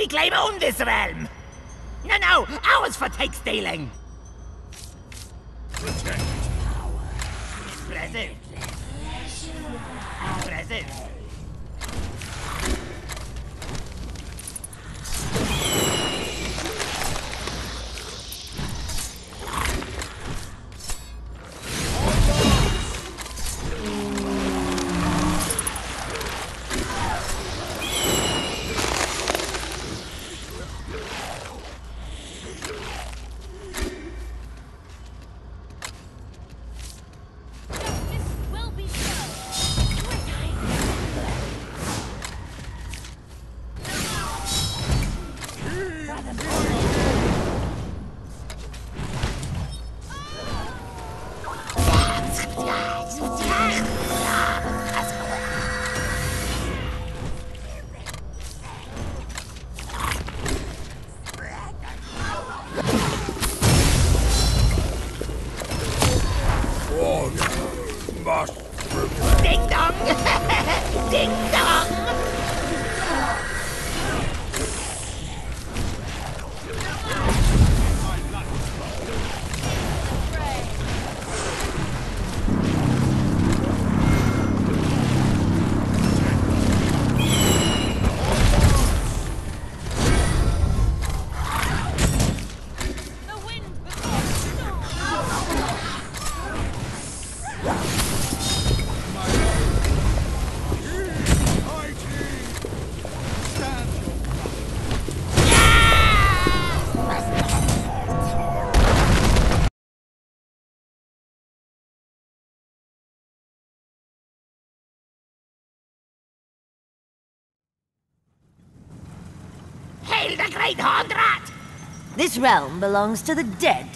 We claim own this realm! No, no! Ours for take stealing! Protect. Present. Present. Great horned rat! This realm belongs to the dead.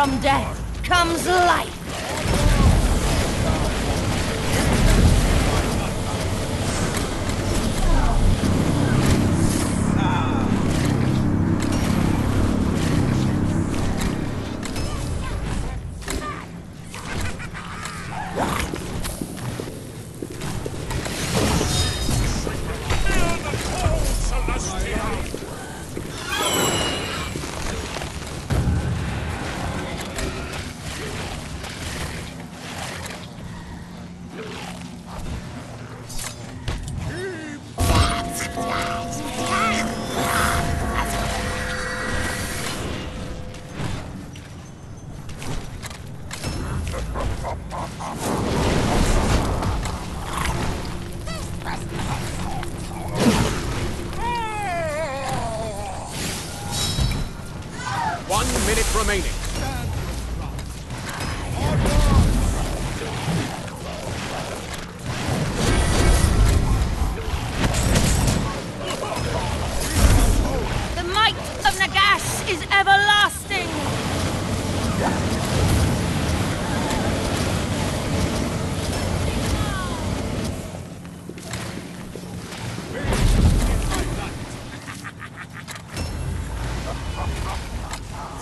From death comes life. Hear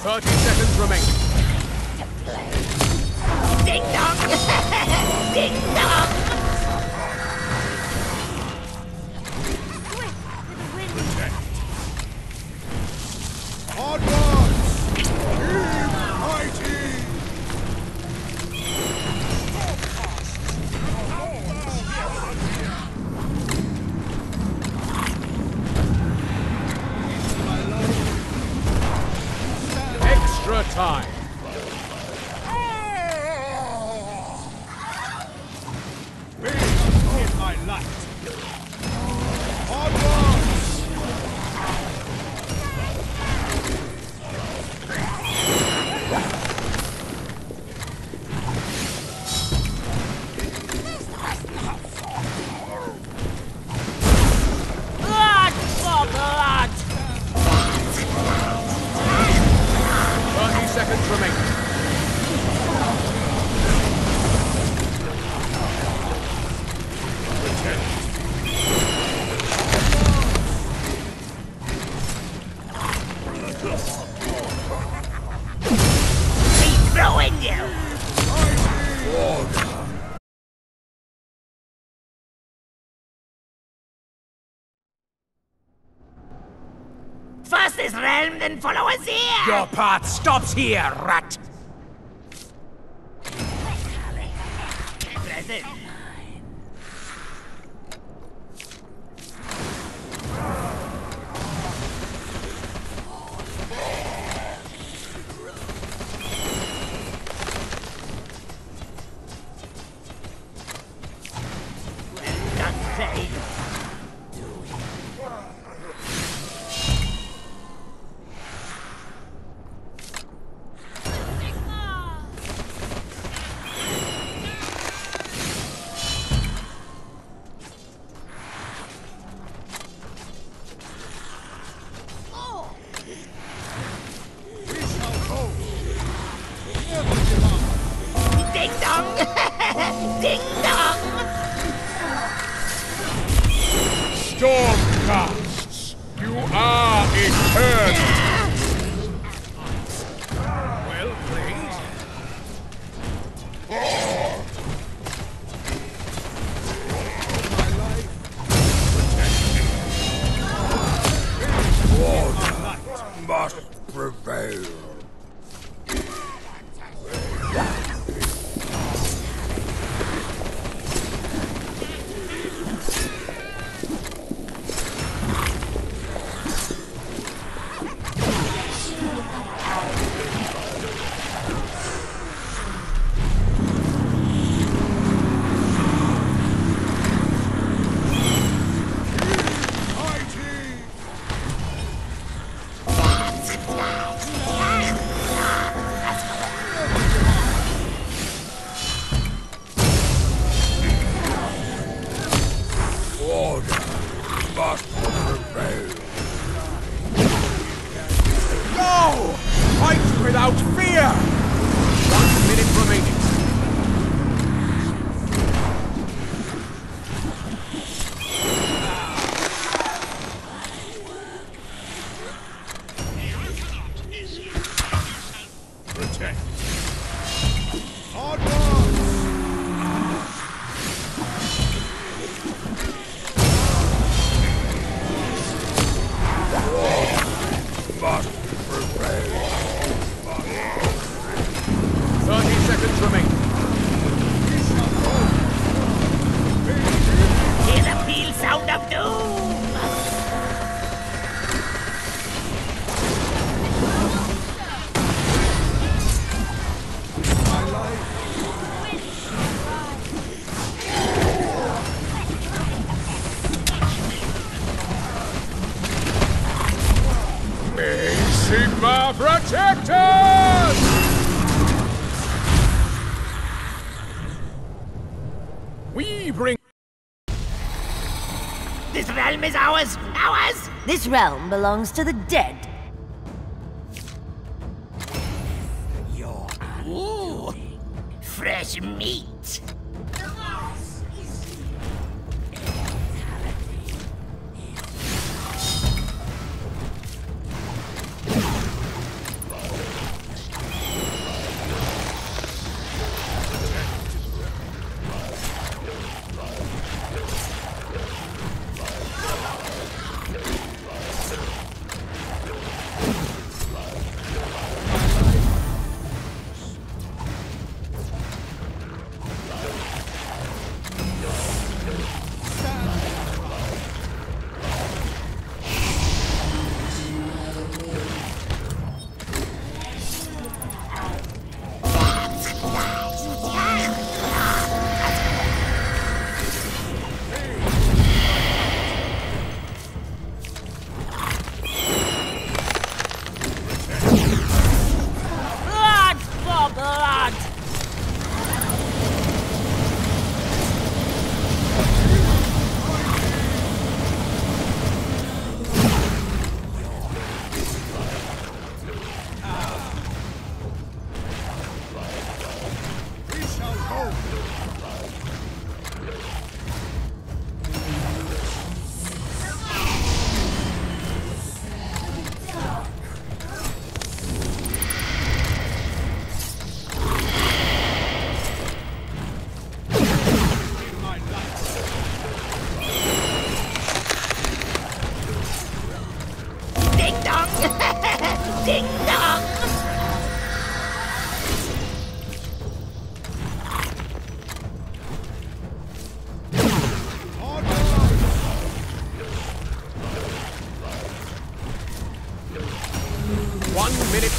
30 seconds remaining. To play. Ding dong! Ding dong! Quick, with the wind. Hard Here! Your path stops here, rat! prevail. We bring... This realm is ours! Ours! This realm belongs to the dead. Your Ooh, fresh meat!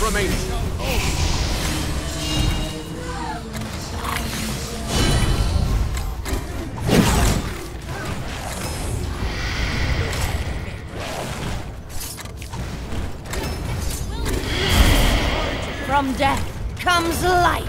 Remaining. From death comes life.